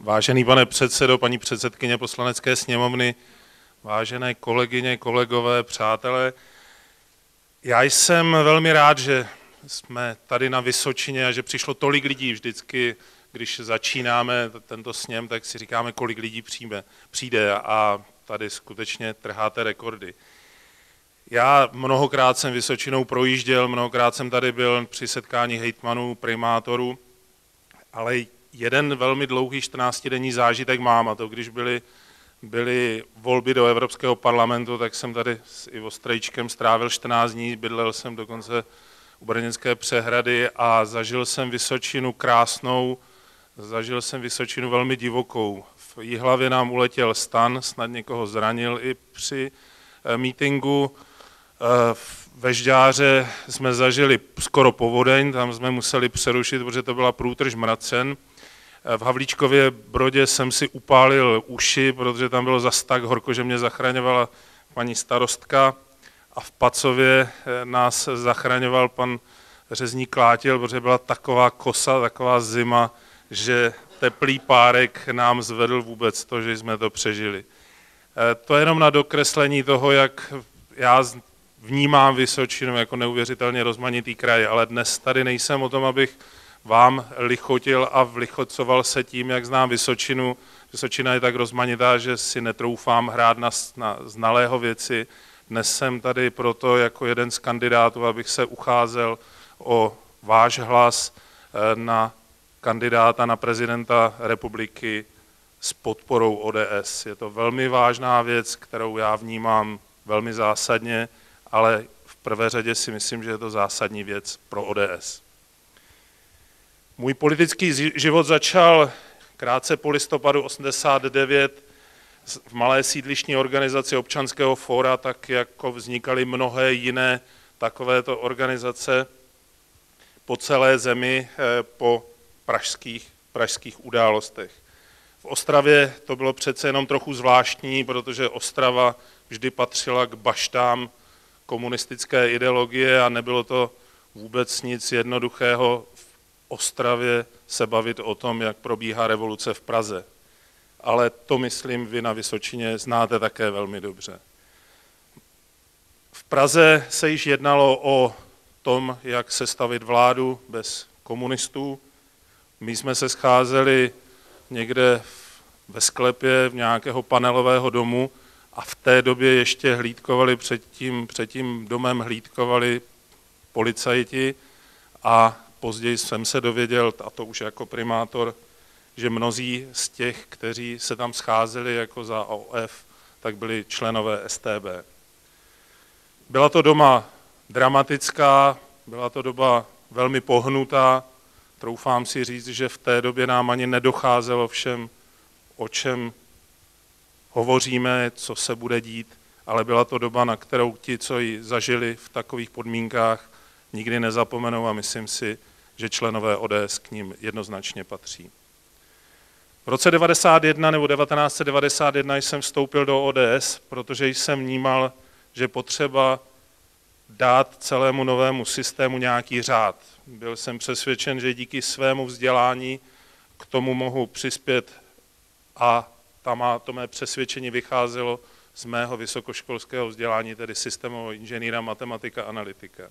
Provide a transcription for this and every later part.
Vážený pane předsedo, paní předsedkyně poslanecké sněmovny, vážené kolegyně, kolegové, přátelé, já jsem velmi rád, že jsme tady na Vysočině a že přišlo tolik lidí vždycky, když začínáme tento sněm, tak si říkáme, kolik lidí přijme, přijde a tady skutečně trháte rekordy. Já mnohokrát jsem Vysočinou projížděl, mnohokrát jsem tady byl při setkání hejtmanů, primátorů, ale jeden velmi dlouhý 14-denní zážitek mám, a to když byly, byly volby do Evropského parlamentu, tak jsem tady s Ivo Strejčkem strávil 14 dní, bydlel jsem dokonce u Brněnské přehrady a zažil jsem Vysočinu krásnou, zažil jsem Vysočinu velmi divokou. V Jihlavě nám uletěl stan, snad někoho zranil i při eh, mítingu. Eh, ve Žďáře jsme zažili skoro povodeň, tam jsme museli přerušit, protože to byla průtrž mracen. V Havlíčkově Brodě jsem si upálil uši, protože tam bylo zas tak horko, že mě zachraňovala paní starostka a v Pacově eh, nás zachraňoval pan řezník Klátil, protože byla taková kosa, taková zima, že teplý párek nám zvedl vůbec to, že jsme to přežili. Eh, to je jenom na dokreslení toho, jak já vnímám Vysočinu jako neuvěřitelně rozmanitý kraj, ale dnes tady nejsem o tom, abych vám lichotil a vlichocoval se tím, jak znám Vysočinu. Vysočina je tak rozmanitá, že si netroufám hrát na, na znalého věci. Dnes jsem tady proto jako jeden z kandidátů, abych se ucházel o váš hlas eh, na kandidáta na prezidenta republiky s podporou ODS. Je to velmi vážná věc, kterou já vnímám velmi zásadně, ale v prvé řadě si myslím, že je to zásadní věc pro ODS. Můj politický život začal krátce po listopadu 89 v malé sídlišní organizaci občanského fóra, tak jako vznikaly mnohé jiné takovéto organizace po celé zemi eh, po pražských, pražských událostech. V Ostravě to bylo přece jenom trochu zvláštní, protože Ostrava vždy patřila k baštám komunistické ideologie a nebylo to vůbec nic jednoduchého Ostravě se bavit o tom, jak probíhá revoluce v Praze. Ale to, myslím, vy na Vysočině znáte také velmi dobře. V Praze se již jednalo o tom, jak sestavit vládu bez komunistů. My jsme se scházeli někde ve sklepě v nějakého panelového domu a v té době ještě hlídkovali před tím, před tím domem hlídkovali policajti a Později jsem se dověděl, a to už jako primátor, že mnozí z těch, kteří se tam scházeli jako za OF, tak byli členové STB. Byla to doma dramatická, byla to doba velmi pohnutá. Troufám si říct, že v té době nám ani nedocházelo všem, o čem hovoříme, co se bude dít, ale byla to doba, na kterou ti, co ji zažili v takových podmínkách, nikdy nezapomenou a myslím si, že členové ODS k ním jednoznačně patří. V roce 1991 nebo 1991 jsem vstoupil do ODS, protože jsem vnímal, že potřeba dát celému novému systému nějaký řád. Byl jsem přesvědčen, že díky svému vzdělání k tomu mohu přispět a tam má to mé přesvědčení vycházelo z mého vysokoškolského vzdělání, tedy systémového inženýra, matematika, analytika.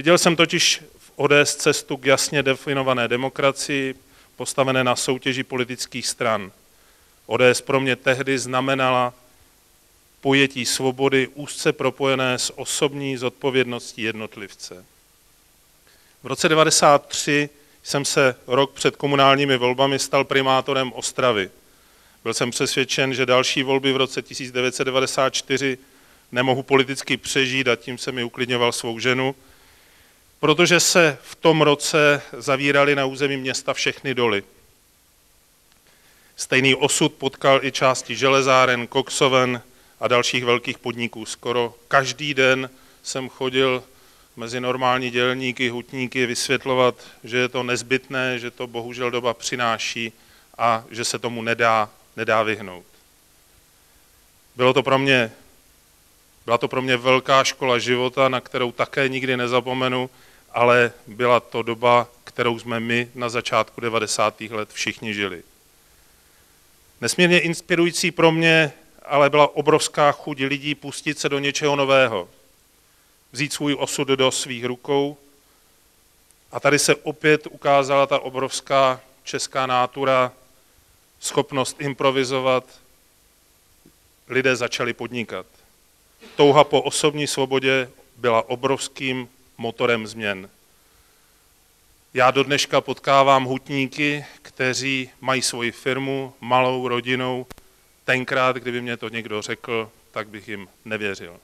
Viděl jsem totiž v ODS cestu k jasně definované demokracii, postavené na soutěži politických stran. ODS pro mě tehdy znamenala pojetí svobody úzce propojené s osobní zodpovědností jednotlivce. V roce 1993 jsem se rok před komunálními volbami stal primátorem Ostravy. Byl jsem přesvědčen, že další volby v roce 1994 nemohu politicky přežít a tím se mi uklidňoval svou ženu – protože se v tom roce zavíraly na území města všechny doly. Stejný osud potkal i části železáren, koksoven a dalších velkých podniků. Skoro každý den jsem chodil mezi normální dělníky, hutníky vysvětlovat, že je to nezbytné, že to bohužel doba přináší a že se tomu nedá, nedá vyhnout. Bylo to pro mě, byla to pro mě velká škola života, na kterou také nikdy nezapomenu, ale byla to doba, kterou jsme my na začátku 90. let všichni žili. Nesmírně inspirující pro mě ale byla obrovská chuť lidí pustit se do něčeho nového, vzít svůj osud do svých rukou. A tady se opět ukázala ta obrovská česká nátura, schopnost improvizovat, lidé začali podnikat. Touha po osobní svobodě byla obrovským motorem změn. Já do dneška potkávám hutníky, kteří mají svoji firmu, malou rodinou. Tenkrát, kdyby mě to někdo řekl, tak bych jim nevěřil.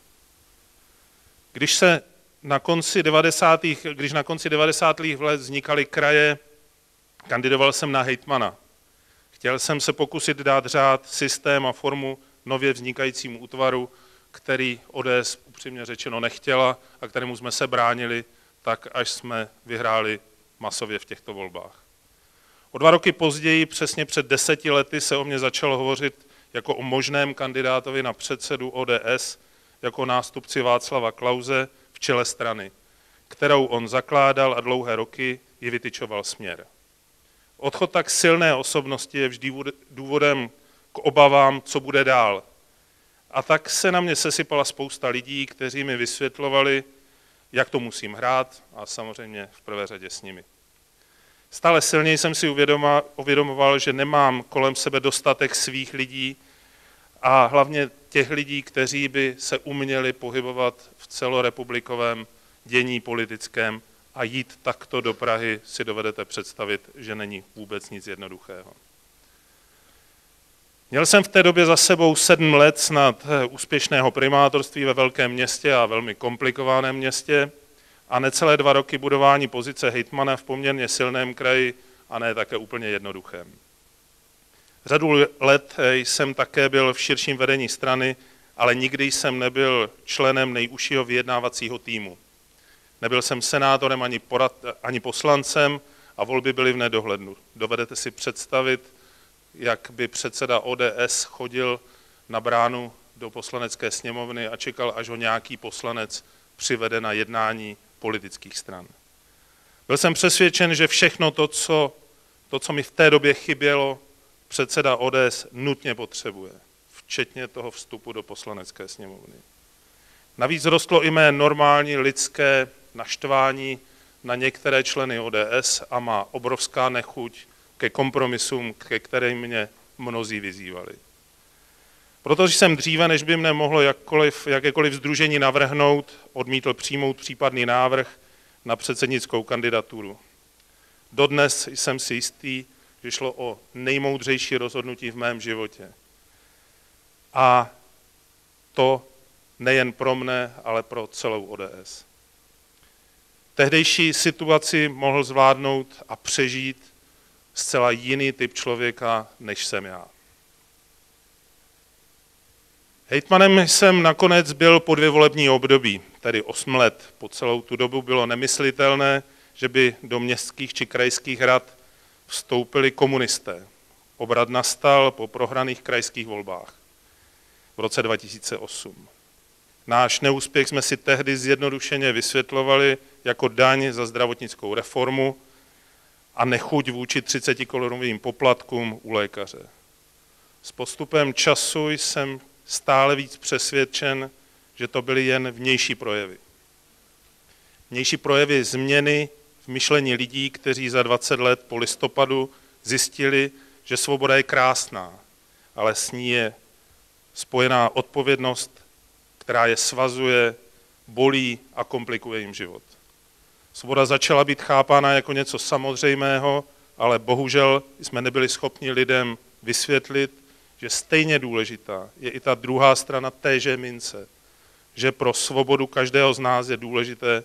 Když se na konci 90. když na konci 90. let vznikaly kraje, kandidoval jsem na hejtmana. Chtěl jsem se pokusit dát řád, systém a formu nově vznikajícímu útvaru, který ODS upřímně řečeno nechtěla a kterému jsme se bránili, tak až jsme vyhráli masově v těchto volbách. O dva roky později, přesně před deseti lety, se o mě začalo hovořit jako o možném kandidátovi na předsedu ODS, jako nástupci Václava Klauze v čele strany, kterou on zakládal a dlouhé roky ji vytyčoval směr. Odchod tak silné osobnosti je vždy důvodem k obavám, co bude dál. A tak se na mě sesypala spousta lidí, kteří mi vysvětlovali, jak to musím hrát a samozřejmě v prvé řadě s nimi. Stále silněji jsem si uvědomoval, že nemám kolem sebe dostatek svých lidí a hlavně těch lidí, kteří by se uměli pohybovat v celorepublikovém dění politickém a jít takto do Prahy si dovedete představit, že není vůbec nic jednoduchého. Měl jsem v té době za sebou sedm let snad eh, úspěšného primátorství ve velkém městě a velmi komplikovaném městě a necelé dva roky budování pozice hejtmana v poměrně silném kraji a ne také úplně jednoduchém. Řadu let eh, jsem také byl v širším vedení strany, ale nikdy jsem nebyl členem nejužšího vyjednávacího týmu. Nebyl jsem senátorem ani, porad, ani poslancem a volby byly v nedohlednu. Dovedete si představit, jak by předseda ODS chodil na bránu do poslanecké sněmovny a čekal, až ho nějaký poslanec přivede na jednání politických stran. Byl jsem přesvědčen, že všechno to, co, to, co mi v té době chybělo, předseda ODS nutně potřebuje, včetně toho vstupu do poslanecké sněmovny. Navíc rostlo i mé normální lidské naštvání na některé členy ODS a má obrovská nechuť ke kompromisům, ke kterým mě mnozí vyzývali. Protože jsem dříve, než by mne mohlo jakkoliv, jakékoliv združení navrhnout, odmítl přijmout případný návrh na předsednickou kandidaturu. Dodnes jsem si jistý, že šlo o nejmoudřejší rozhodnutí v mém životě. A to nejen pro mne, ale pro celou ODS. Tehdejší situaci mohl zvládnout a přežít zcela jiný typ člověka, než jsem já. Hejtmanem jsem nakonec byl po dvě volební období, tedy 8 let. Po celou tu dobu bylo nemyslitelné, že by do městských či krajských rad vstoupili komunisté. Obrat nastal po prohraných krajských volbách v roce 2008. Náš neúspěch jsme si tehdy zjednodušeně vysvětlovali jako daň za zdravotnickou reformu a nechuť vůči 30 korunovým poplatkům u lékaře. S postupem času jsem stále víc přesvědčen, že to byly jen vnější projevy. Vnější projevy změny v myšlení lidí, kteří za 20 let po listopadu zjistili, že svoboda je krásná, ale s ní je spojená odpovědnost, která je svazuje, bolí a komplikuje jim život. Svoboda začala být chápána jako něco samozřejmého, ale bohužel jsme nebyli schopni lidem vysvětlit, že stejně důležitá je i ta druhá strana téže mince, že pro svobodu každého z nás je důležité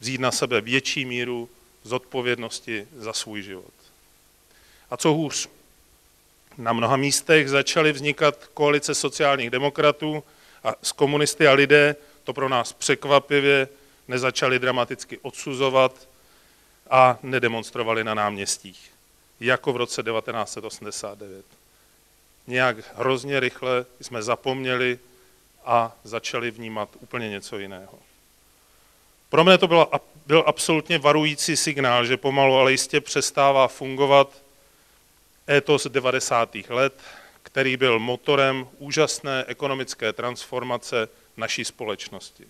vzít na sebe větší míru zodpovědnosti za svůj život. A co hůř, na mnoha místech začaly vznikat koalice sociálních demokratů a s komunisty a lidé to pro nás překvapivě nezačali dramaticky odsuzovat a nedemonstrovali na náměstích, jako v roce 1989. Nějak hrozně rychle jsme zapomněli a začali vnímat úplně něco jiného. Pro mě to byl, byl absolutně varující signál, že pomalu, ale jistě přestává fungovat étos 90. let, který byl motorem úžasné ekonomické transformace naší společnosti.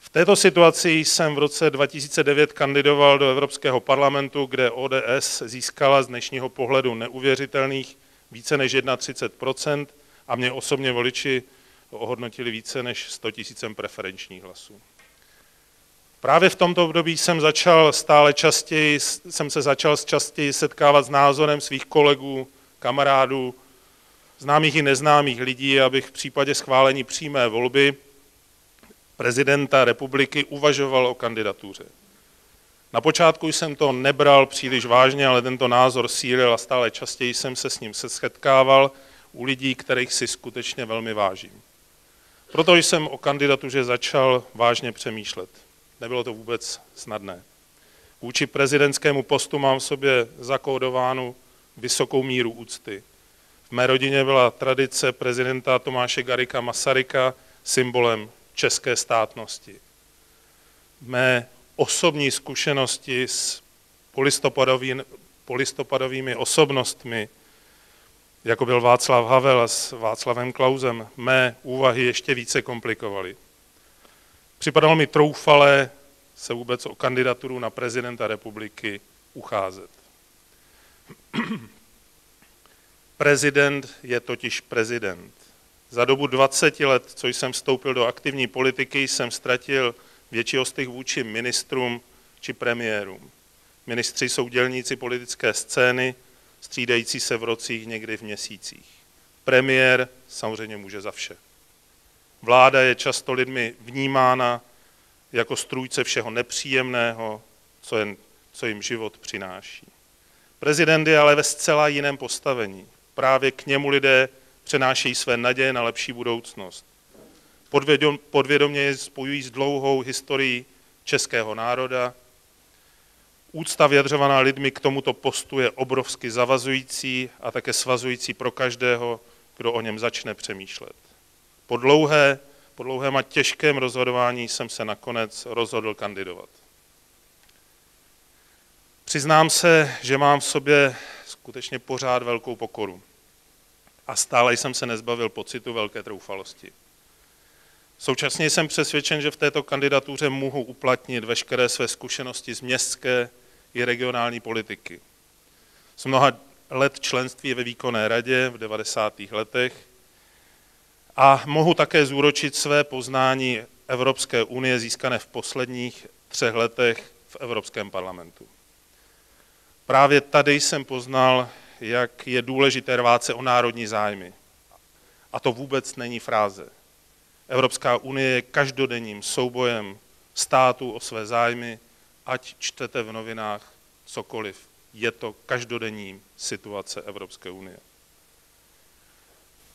V této situaci jsem v roce 2009 kandidoval do Evropského parlamentu, kde ODS získala z dnešního pohledu neuvěřitelných více než 31% a mě osobně voliči ohodnotili více než 100 000 preferenčních hlasů. Právě v tomto období jsem, začal stále častěji, jsem se začal častěji setkávat s názorem svých kolegů, kamarádů, známých i neznámých lidí, abych v případě schválení přímé volby prezidenta republiky uvažoval o kandidatuře. Na počátku jsem to nebral příliš vážně, ale tento názor sílil a stále častěji jsem se s ním setkával u lidí, kterých si skutečně velmi vážím. Proto jsem o kandidatuře začal vážně přemýšlet. Nebylo to vůbec snadné. Vůči prezidentskému postu mám v sobě zakódovánu vysokou míru úcty. V mé rodině byla tradice prezidenta Tomáše Garika Masaryka symbolem české státnosti. Mé osobní zkušenosti s polistopadovými osobnostmi, jako byl Václav Havel s Václavem Klausem, mé úvahy ještě více komplikovaly. Připadalo mi troufalé se vůbec o kandidaturu na prezidenta republiky ucházet. Prezident je totiž prezident. Za dobu 20 let, co jsem vstoupil do aktivní politiky, jsem ztratil větší ostych vůči ministrům či premiérům. Ministři jsou dělníci politické scény, střídající se v rocích, někdy v měsících. Premiér samozřejmě může za vše. Vláda je často lidmi vnímána jako strůjce všeho nepříjemného, co, jen, co jim život přináší. Prezident je ale ve zcela jiném postavení. Právě k němu lidé přenášejí své naděje na lepší budoucnost. Podvědom, podvědomě je spojují s dlouhou historií českého národa. Úcta vyjadřovaná lidmi k tomuto postu je obrovsky zavazující a také svazující pro každého, kdo o něm začne přemýšlet. Po, dlouhé, po dlouhém a těžkém rozhodování jsem se nakonec rozhodl kandidovat. Přiznám se, že mám v sobě skutečně pořád velkou pokoru a stále jsem se nezbavil pocitu velké troufalosti. Současně jsem přesvědčen, že v této kandidatuře mohu uplatnit veškeré své zkušenosti z městské i regionální politiky. Z mnoha let členství ve výkonné radě v 90. letech a mohu také zúročit své poznání Evropské unie získané v posledních třech letech v Evropském parlamentu. Právě tady jsem poznal, jak je důležité rvát se o národní zájmy. A to vůbec není fráze. Evropská unie je každodenním soubojem států o své zájmy, ať čtete v novinách cokoliv. Je to každodenní situace Evropské unie.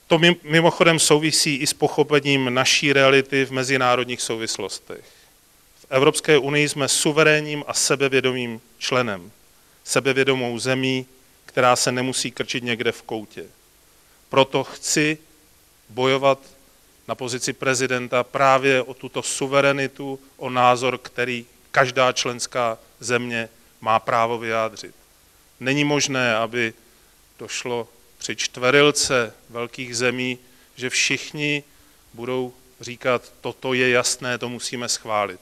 To mimochodem souvisí i s pochopením naší reality v mezinárodních souvislostech. V Evropské unii jsme suverénním a sebevědomým členem, sebevědomou zemí, která se nemusí krčit někde v koutě. Proto chci bojovat na pozici prezidenta právě o tuto suverenitu, o názor, který každá členská země má právo vyjádřit. Není možné, aby došlo při čtverilce velkých zemí, že všichni budou říkat, toto je jasné, to musíme schválit.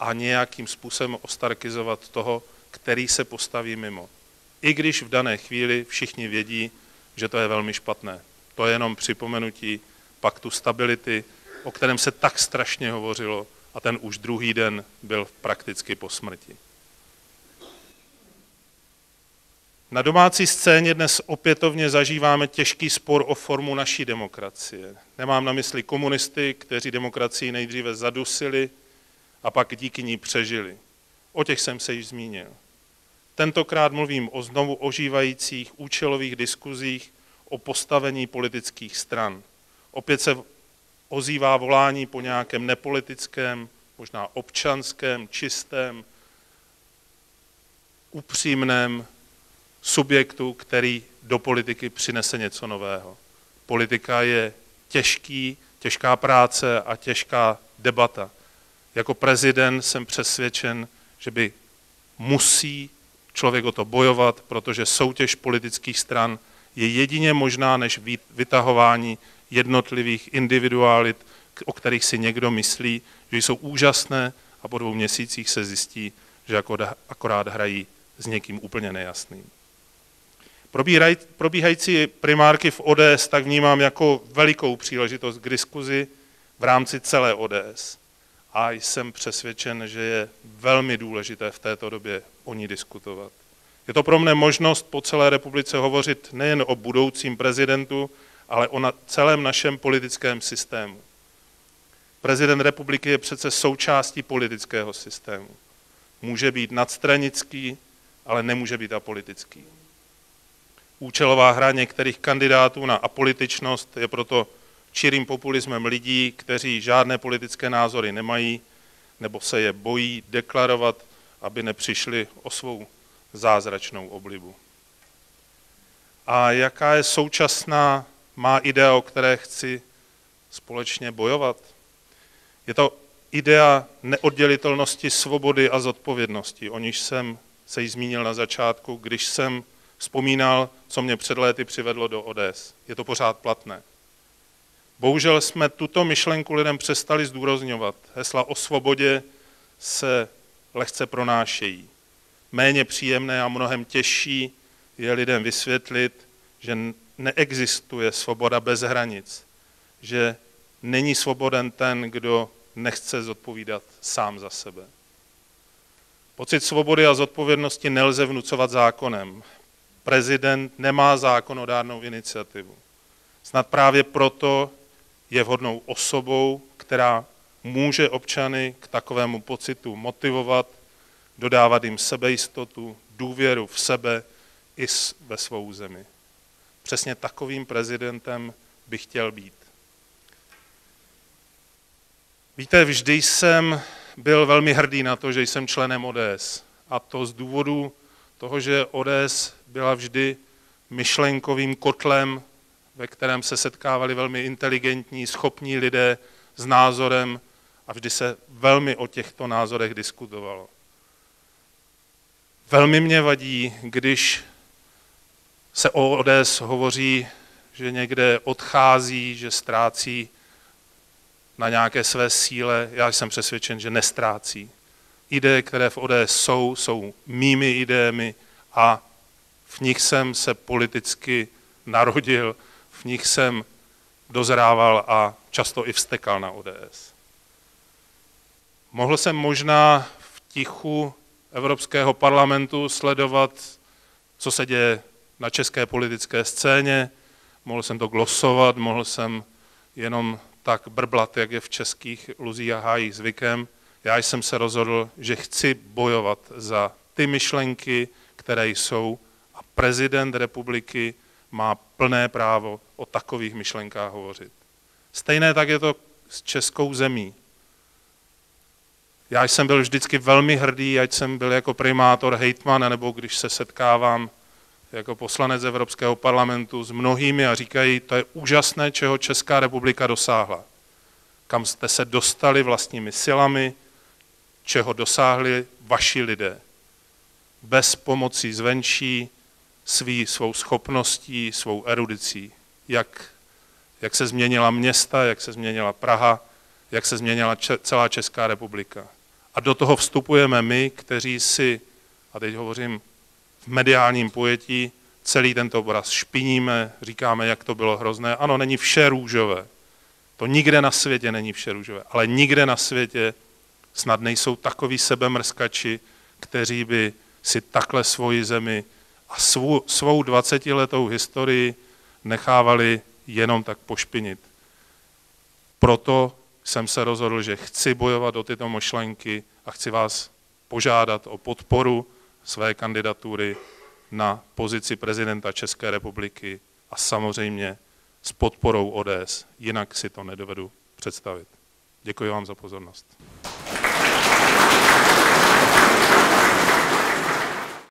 A nějakým způsobem ostarkizovat toho, který se postaví mimo. I když v dané chvíli všichni vědí, že to je velmi špatné. To je jenom připomenutí paktu stability, o kterém se tak strašně hovořilo a ten už druhý den byl prakticky po smrti. Na domácí scéně dnes opětovně zažíváme těžký spor o formu naší demokracie. Nemám na mysli komunisty, kteří demokracii nejdříve zadusili a pak díky ní přežili. O těch jsem se již zmínil. Tentokrát mluvím o znovu ožívajících účelových diskuzích o postavení politických stran. Opět se ozývá volání po nějakém nepolitickém, možná občanském, čistém, upřímném subjektu, který do politiky přinese něco nového. Politika je těžký, těžká práce a těžká debata. Jako prezident jsem přesvědčen, že by musí člověk o to bojovat, protože soutěž politických stran je jedině možná než vytahování jednotlivých individualit, o kterých si někdo myslí, že jsou úžasné a po dvou měsících se zjistí, že akorát hrají s někým úplně nejasným. Probíhající primárky v ODS tak vnímám jako velikou příležitost k diskuzi v rámci celé ODS. A jsem přesvědčen, že je velmi důležité v této době o ní diskutovat. Je to pro mne možnost po celé republice hovořit nejen o budoucím prezidentu, ale o na celém našem politickém systému. Prezident republiky je přece součástí politického systému. Může být nadstranický, ale nemůže být apolitický. Účelová hra některých kandidátů na apolitičnost je proto čirým populismem lidí, kteří žádné politické názory nemají nebo se je bojí deklarovat, aby nepřišli o svou zázračnou oblibu. A jaká je současná má idea, o které chci společně bojovat? Je to idea neoddělitelnosti svobody a zodpovědnosti, o níž jsem se jí zmínil na začátku, když jsem vzpomínal, co mě před léty přivedlo do ODS. Je to pořád platné. Bohužel jsme tuto myšlenku lidem přestali zdůrazňovat. Hesla o svobodě se lehce pronášejí. Méně příjemné a mnohem těžší je lidem vysvětlit, že neexistuje svoboda bez hranic, že není svoboden ten, kdo nechce zodpovídat sám za sebe. Pocit svobody a zodpovědnosti nelze vnucovat zákonem. Prezident nemá zákonodárnou iniciativu. Snad právě proto je vhodnou osobou, která může občany k takovému pocitu motivovat, dodávat jim sebejistotu, důvěru v sebe i ve svou zemi. Přesně takovým prezidentem bych chtěl být. Víte, vždy jsem byl velmi hrdý na to, že jsem členem ODS. A to z důvodu toho, že ODS byla vždy myšlenkovým kotlem, ve kterém se setkávali velmi inteligentní, schopní lidé s názorem a vždy se velmi o těchto názorech diskutovalo. Velmi mě vadí, když se o ODS hovoří, že někde odchází, že ztrácí na nějaké své síle. Já jsem přesvědčen, že nestrácí. Ideje, které v ODS jsou, jsou mými idejemi a v nich jsem se politicky narodil, v nich jsem dozrával a často i vstekal na ODS. Mohl jsem možná v tichu Evropského parlamentu sledovat, co se děje na české politické scéně, mohl jsem to glosovat, mohl jsem jenom tak brblat, jak je v českých luzích a hájích zvykem. Já jsem se rozhodl, že chci bojovat za ty myšlenky, které jsou a prezident republiky má plné právo o takových myšlenkách hovořit. Stejné tak je to s českou zemí. Já jsem byl vždycky velmi hrdý, ať jsem byl jako primátor, hejtman, nebo když se setkávám jako poslanec Evropského parlamentu s mnohými a říkají, to je úžasné, čeho Česká republika dosáhla. Kam jste se dostali vlastními silami, čeho dosáhli vaši lidé. Bez pomoci zvenčí, svý, svou schopností, svou erudicí. Jak, jak se změnila města, jak se změnila Praha, jak se změnila če, celá Česká republika. A do toho vstupujeme my, kteří si, a teď hovořím v mediálním pojetí celý tento obraz špiníme, říkáme, jak to bylo hrozné. Ano, není vše růžové. To nikde na světě není vše růžové, ale nikde na světě snad nejsou takoví sebemrskači, kteří by si takhle svoji zemi a svou, svou 20-letou historii nechávali jenom tak pošpinit. Proto jsem se rozhodl, že chci bojovat o tyto myšlenky a chci vás požádat o podporu své kandidatury na pozici prezidenta České republiky a samozřejmě s podporou ODS. Jinak si to nedovedu představit. Děkuji vám za pozornost.